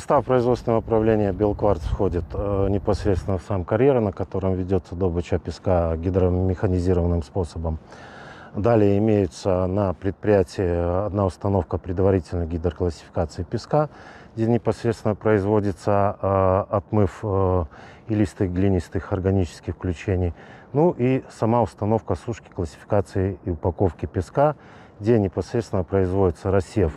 состав производственного управления «Белкварц» входит э, непосредственно в сам карьер, на котором ведется добыча песка гидромеханизированным способом. Далее имеется на предприятии одна установка предварительной гидроклассификации песка, где непосредственно производится э, отмыв э, илистых глинистых органических включений. Ну и сама установка сушки, классификации и упаковки песка, где непосредственно производится рассев.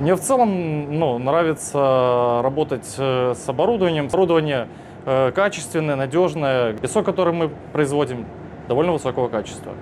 Мне в целом ну, нравится работать э, с оборудованием. Оборудование э, качественное, надежное. Песок, который мы производим, довольно высокого качества.